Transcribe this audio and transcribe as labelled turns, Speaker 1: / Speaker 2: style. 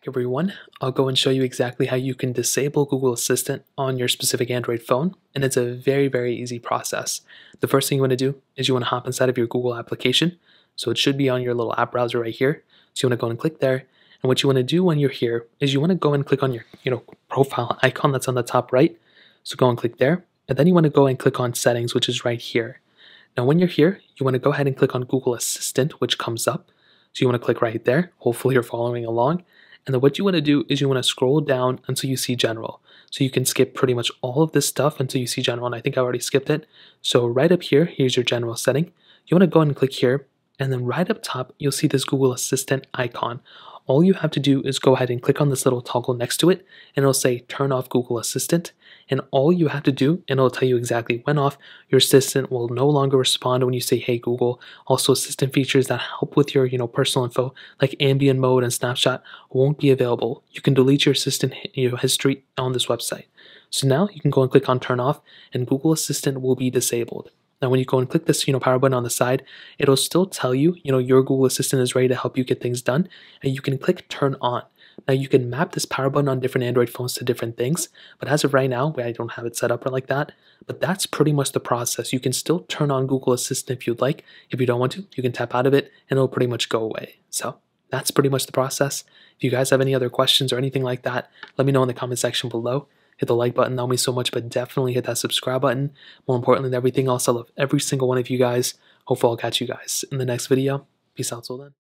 Speaker 1: back everyone. I'll go and show you exactly how you can disable Google Assistant on your specific Android phone, and it's a very, very easy process. The first thing you want to do is you want to hop inside of your Google application. So it should be on your little app browser right here. So you want to go and click there. And what you want to do when you're here is you want to go and click on your, you know, profile icon that's on the top right. So go and click there. And then you want to go and click on settings, which is right here. Now when you're here, you want to go ahead and click on Google Assistant, which comes up. So you want to click right there. Hopefully you're following along. And then what you want to do is you want to scroll down until you see general. So you can skip pretty much all of this stuff until you see general. And I think I already skipped it. So right up here, here's your general setting. You want to go and click here. And then right up top, you'll see this Google Assistant icon. All you have to do is go ahead and click on this little toggle next to it and it'll say turn off Google Assistant. And all you have to do and it'll tell you exactly when off your assistant will no longer respond when you say hey Google. Also assistant features that help with your you know personal info like ambient mode and snapshot won't be available. You can delete your assistant you know, history on this website. So now you can go and click on turn off and Google Assistant will be disabled now, when you go and click this, you know, power button on the side, it'll still tell you, you know, your Google Assistant is ready to help you get things done, and you can click turn on. Now, you can map this power button on different Android phones to different things, but as of right now, I don't have it set up like that. But that's pretty much the process. You can still turn on Google Assistant if you'd like. If you don't want to, you can tap out of it, and it'll pretty much go away. So that's pretty much the process. If you guys have any other questions or anything like that, let me know in the comment section below hit the like button, that would mean so much, but definitely hit that subscribe button. More importantly than everything else, I love every single one of you guys. Hopefully I'll catch you guys in the next video. Peace out till then.